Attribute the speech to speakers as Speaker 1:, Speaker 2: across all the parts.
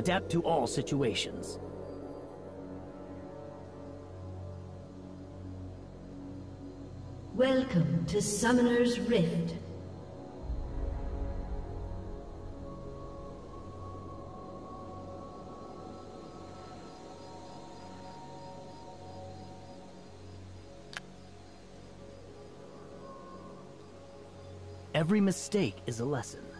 Speaker 1: Adapt to all situations.
Speaker 2: Welcome to Summoner's Rift.
Speaker 1: Every mistake is a lesson.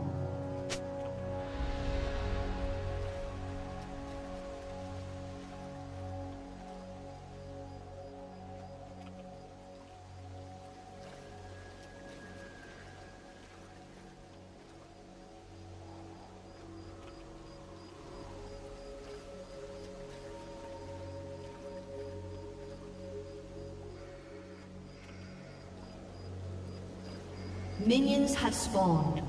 Speaker 2: Minions have spawned.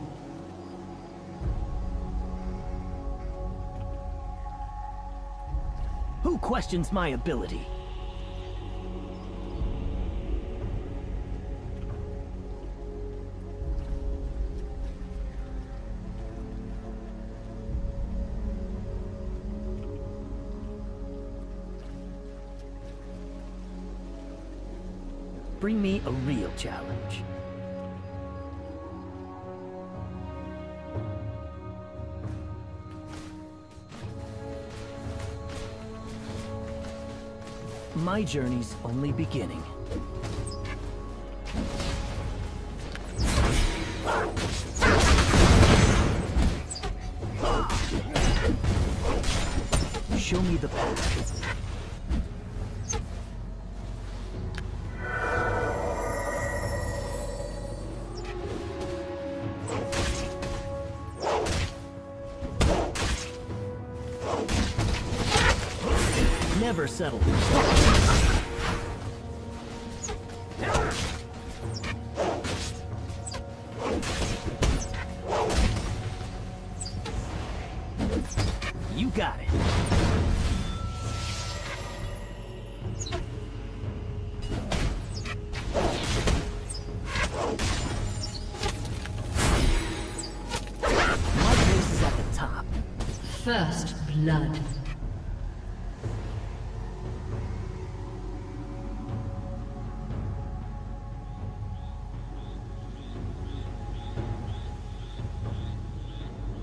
Speaker 1: Who questions my ability? Bring me a real challenge. My journey's only beginning. Show me the path. Never settle.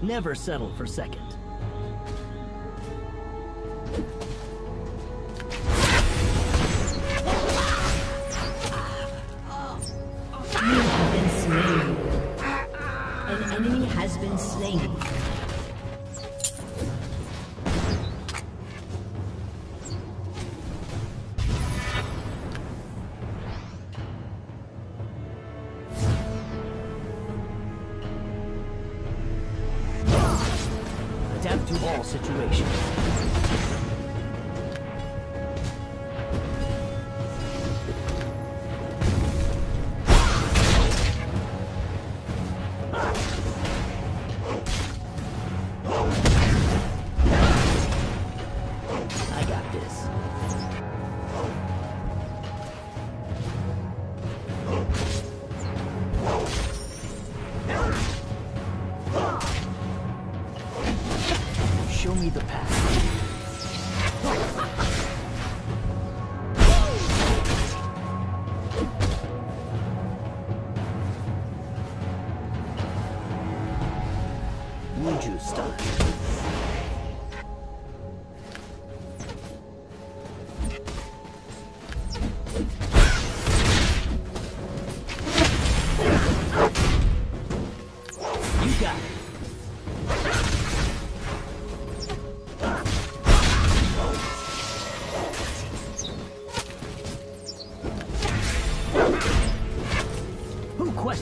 Speaker 1: Never settle for second. To all situations.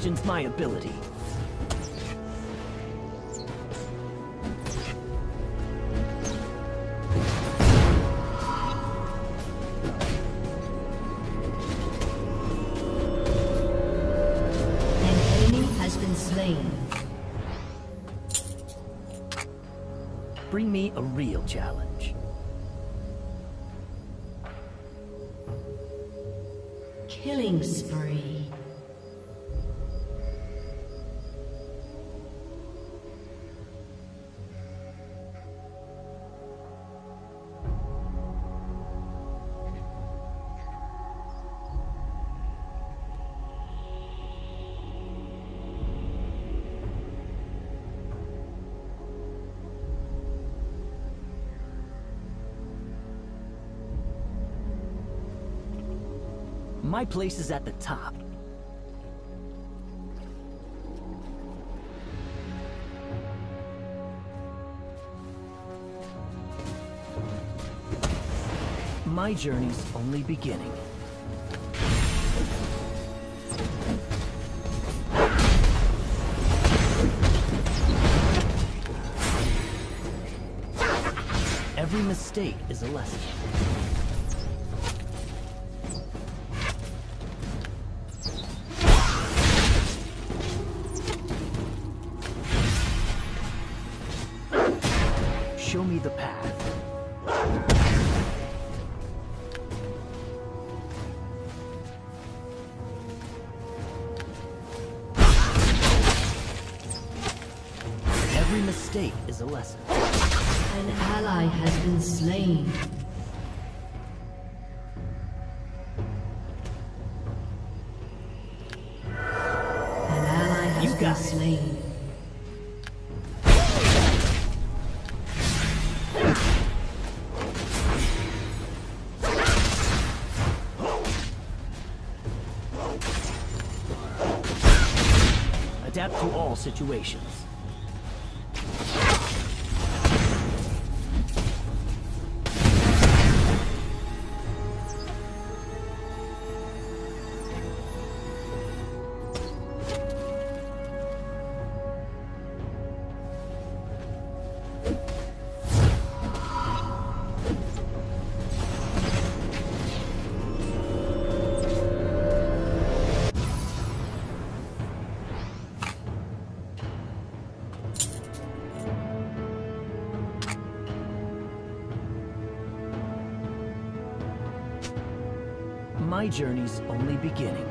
Speaker 1: Questions my ability?
Speaker 2: Enemy has been slain.
Speaker 1: Bring me a real challenge. My place is at the top. My journey's only beginning. Every mistake is a lesson.
Speaker 2: Slain. An ally has
Speaker 1: You
Speaker 2: been
Speaker 1: got it.
Speaker 2: slain.
Speaker 1: Adapt to all situations. Journey's only beginning.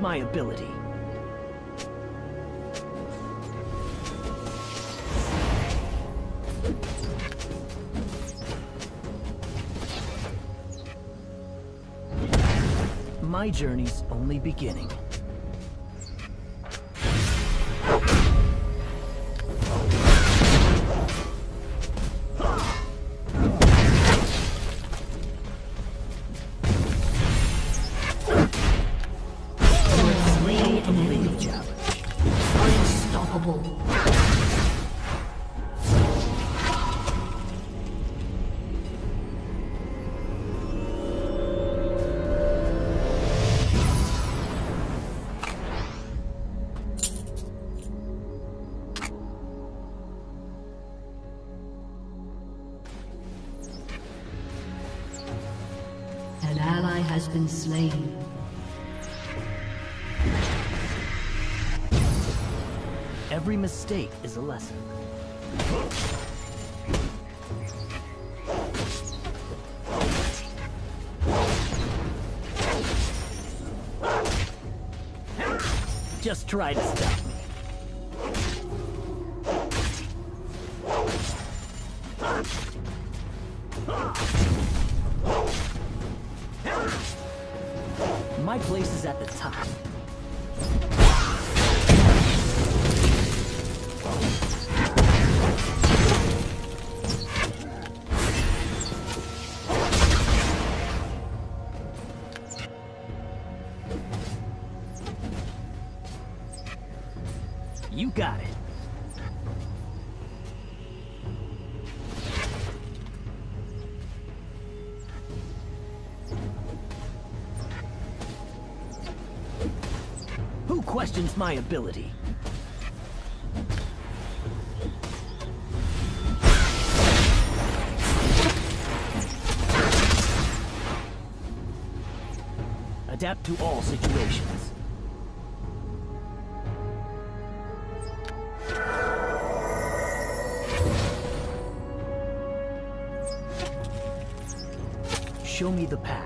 Speaker 1: My ability? My journey's only beginning.
Speaker 2: Unstoppable.
Speaker 1: mistake is a lesson. Just try to You got it. Who questions my ability? Adapt to all situations. the path.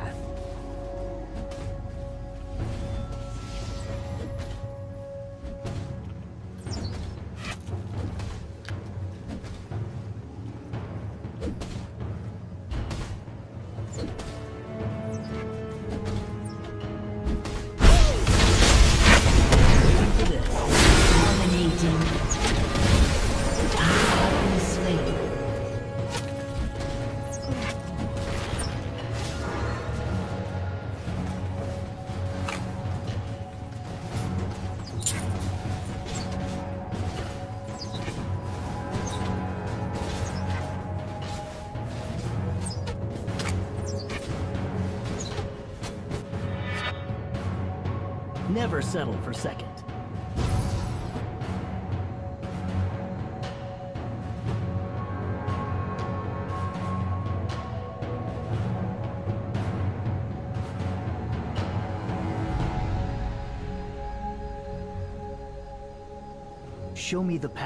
Speaker 1: never settle for second. Show me the path.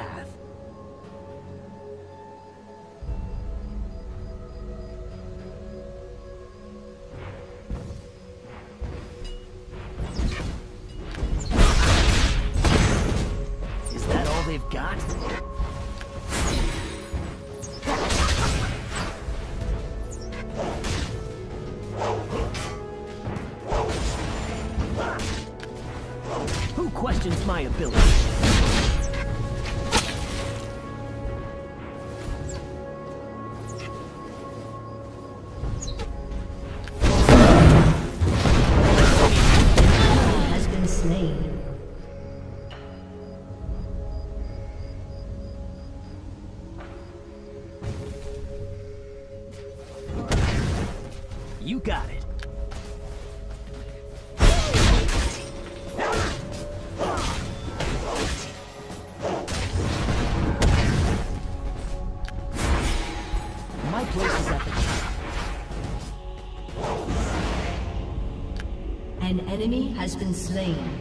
Speaker 2: has been slain.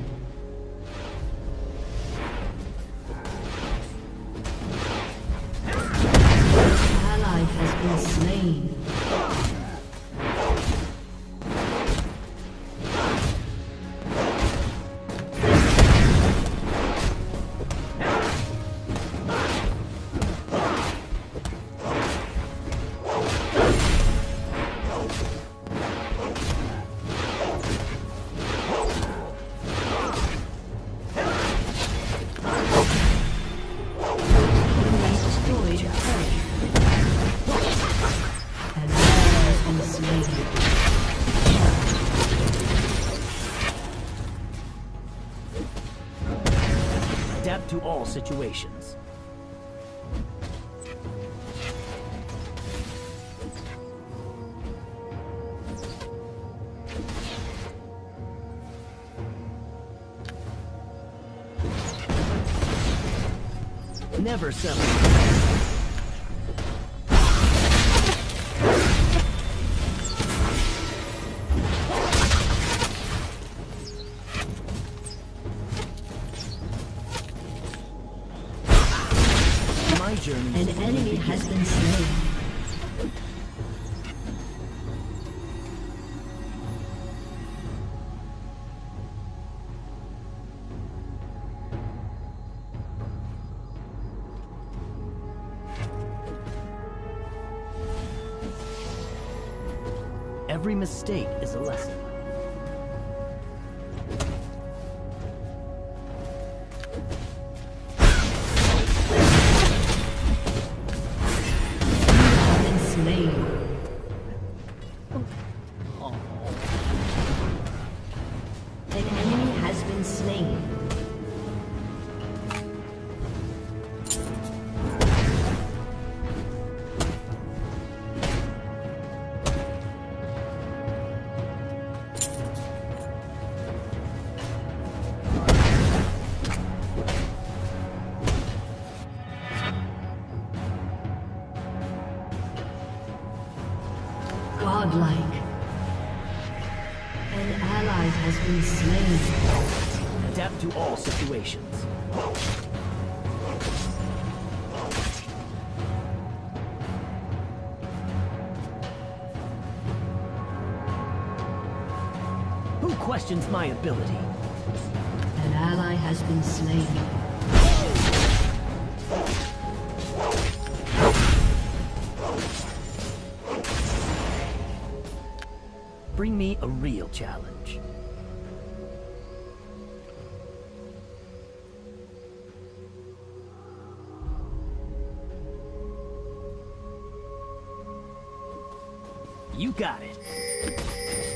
Speaker 1: Adapt to all situations. Never settle. Mistake is a lesson.
Speaker 2: Slain.
Speaker 1: Questions my ability?
Speaker 2: An ally has been slain.
Speaker 1: Bring me a real challenge. You got it.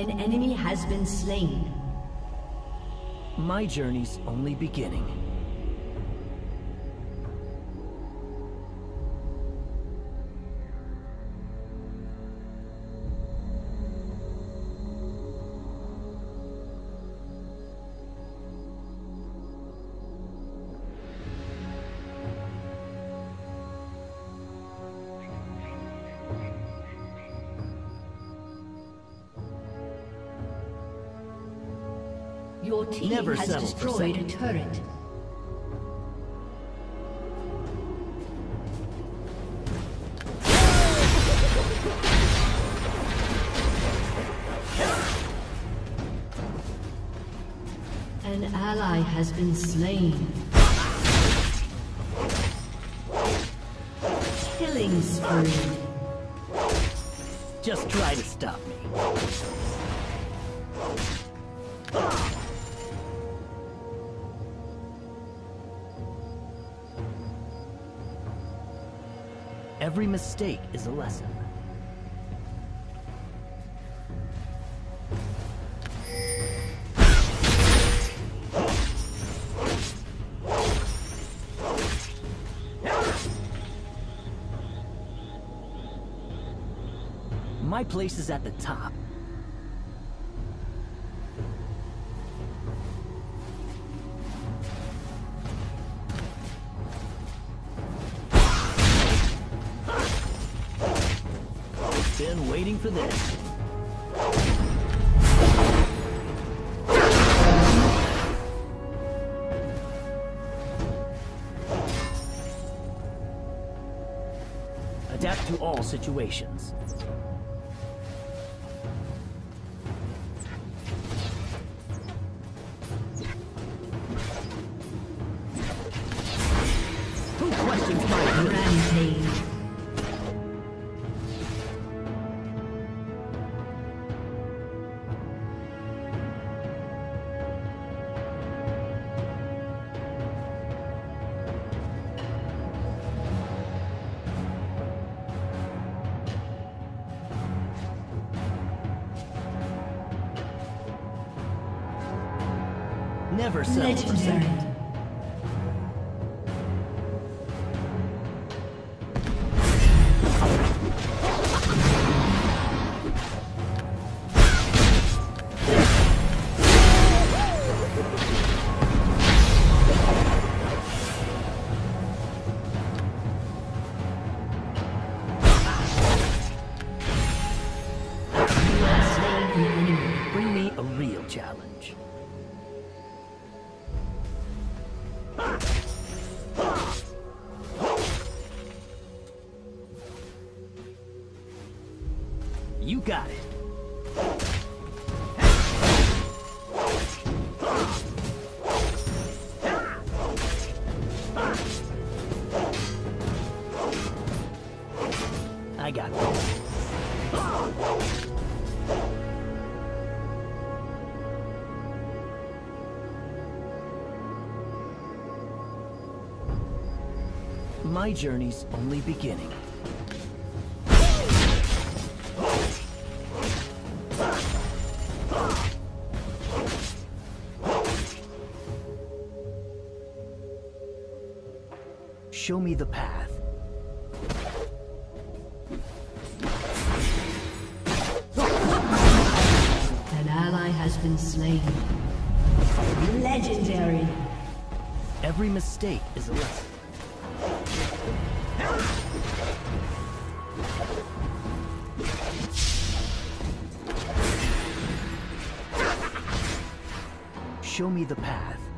Speaker 2: An enemy has been slain.
Speaker 1: My journey's only beginning.
Speaker 2: Your team
Speaker 1: Never
Speaker 2: has destroyed a turret. An ally has been slain. Killing spree.
Speaker 1: Just try to stop me. Every mistake is a lesson. My place is at the top. Waiting for this. Adapt to all situations. Never My journey's only beginning. Show me the path.
Speaker 2: An ally has been slain. Legendary.
Speaker 1: Every mistake is a lesson. Show me the path.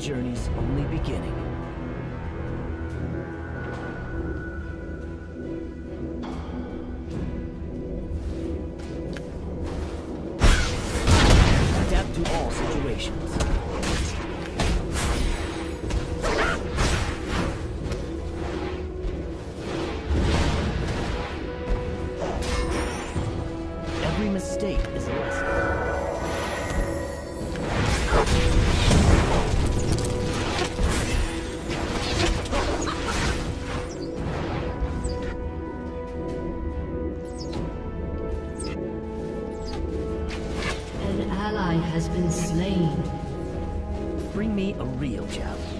Speaker 1: Journey's
Speaker 2: ally has been slain.
Speaker 1: Bring me a real challenge.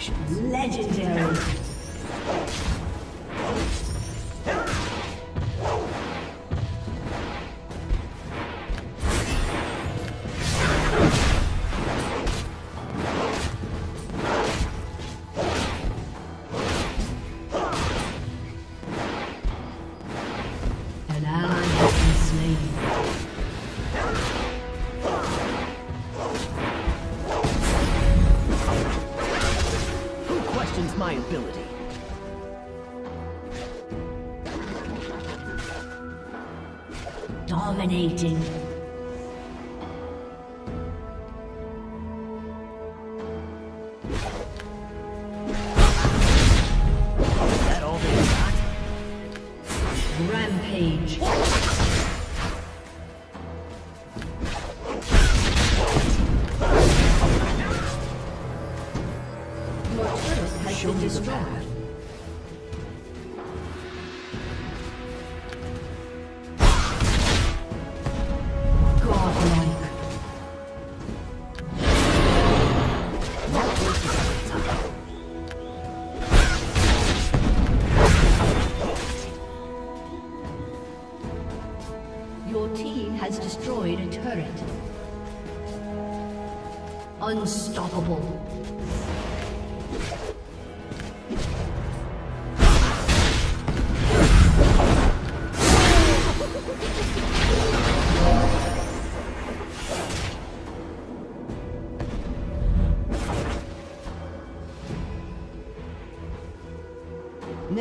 Speaker 1: Situations.
Speaker 2: Legendary.
Speaker 1: That all they got?
Speaker 2: Rampage. Your turret has been destroyed.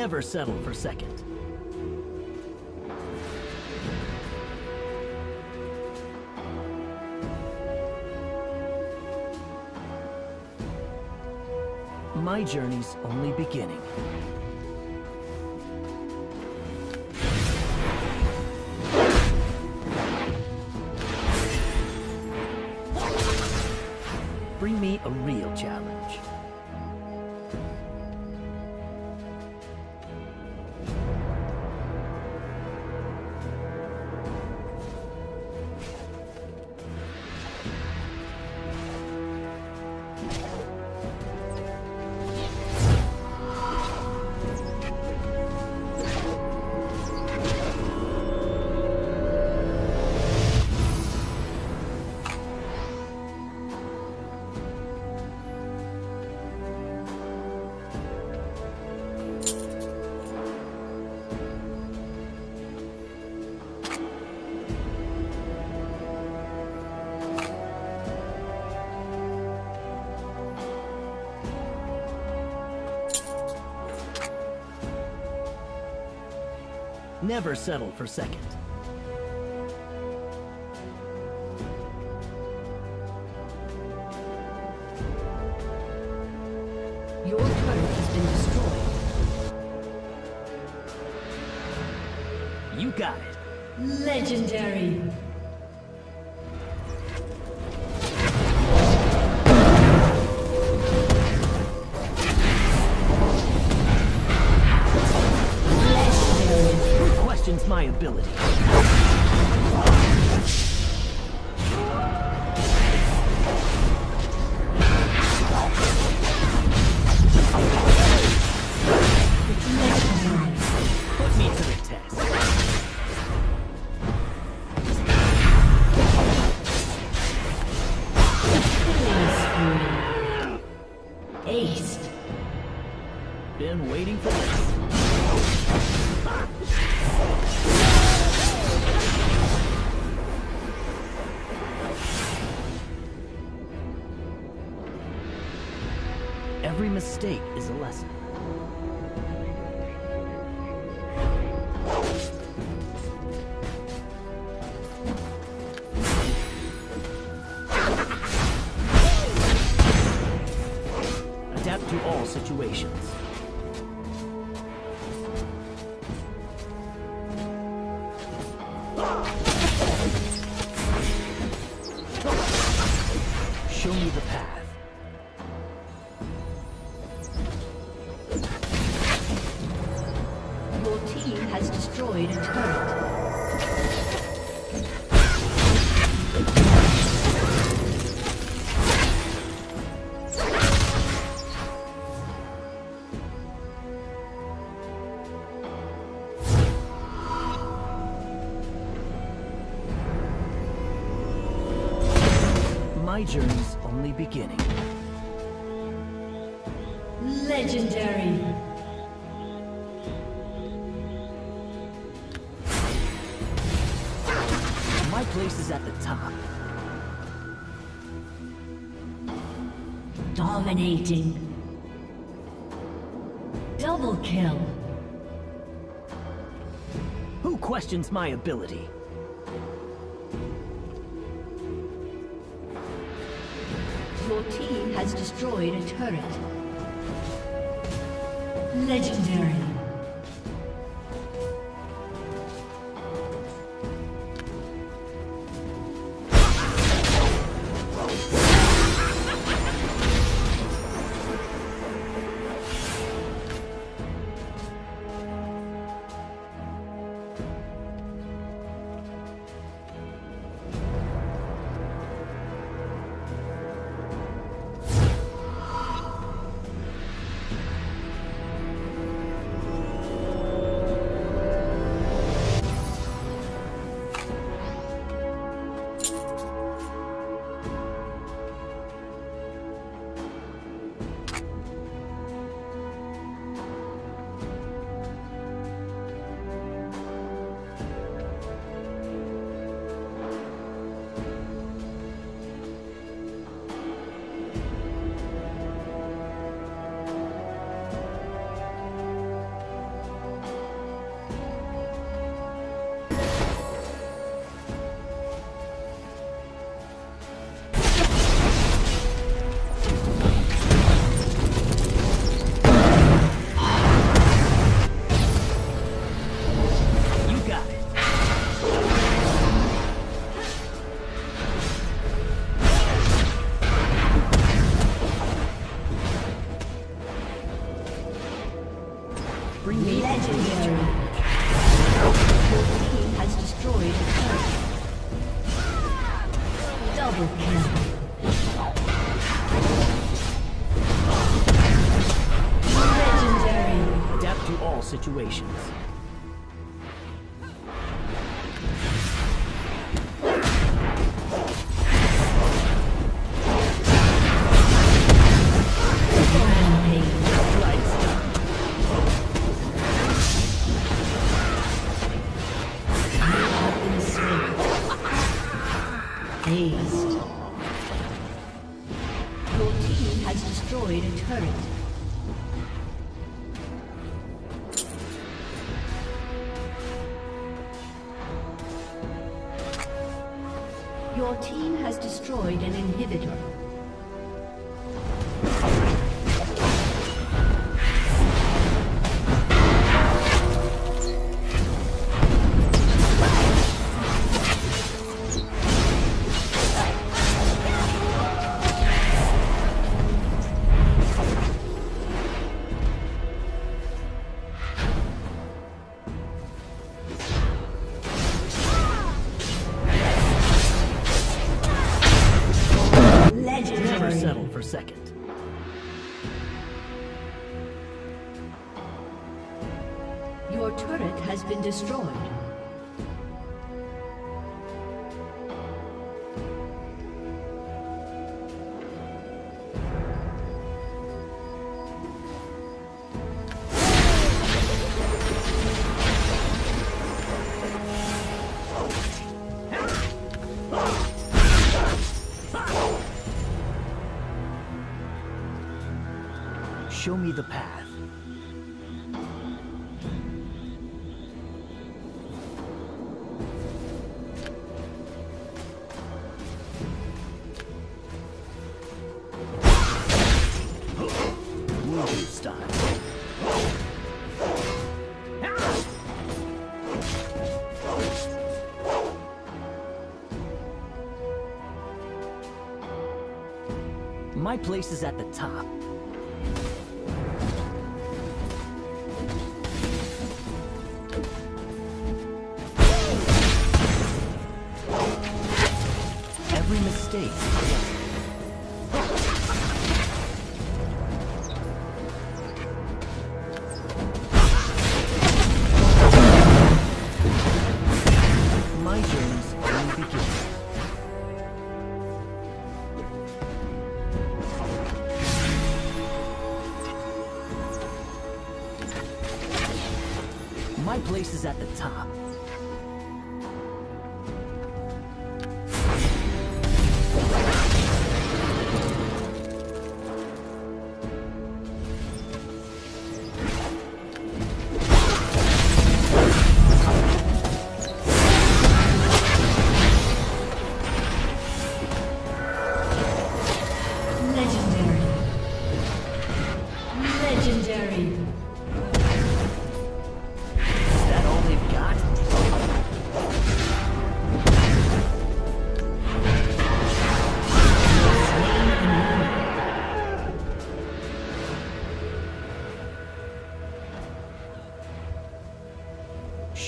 Speaker 1: Never settle for second. My journey's only beginning. Bring me a real challenge. Never settle for second.
Speaker 2: Your turret has been destroyed.
Speaker 1: You got it.
Speaker 2: Legendary.
Speaker 1: My journey's only beginning.
Speaker 2: Legendary.
Speaker 1: My place is at the top.
Speaker 2: Dominating. Double kill.
Speaker 1: Who questions my ability?
Speaker 2: Has destroyed a turret. Legendary. Your team has destroyed an inhibitor.
Speaker 1: Show me the path. My place is at the top.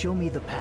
Speaker 2: Show me the path.